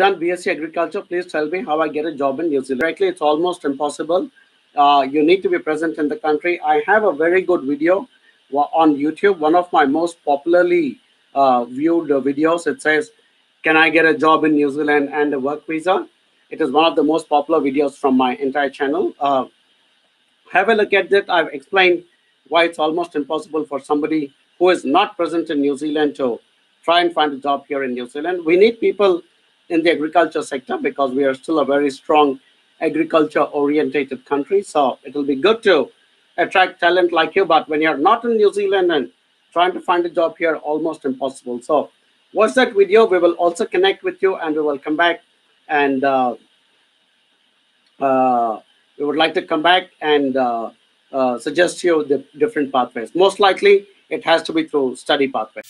done BSc Agriculture, please tell me how I get a job in New Zealand. Directly, it's almost impossible. Uh, you need to be present in the country. I have a very good video on YouTube, one of my most popularly uh, viewed videos. It says, Can I get a job in New Zealand and a work visa? It is one of the most popular videos from my entire channel. Uh, have a look at that. I've explained why it's almost impossible for somebody who is not present in New Zealand to try and find a job here in New Zealand. We need people in the agriculture sector because we are still a very strong agriculture orientated country. So it will be good to attract talent like you. But when you're not in New Zealand and trying to find a job here, almost impossible. So watch that video. We will also connect with you and we will come back and uh, uh, we would like to come back and uh, uh suggest you the different pathways. Most likely, it has to be through study pathway.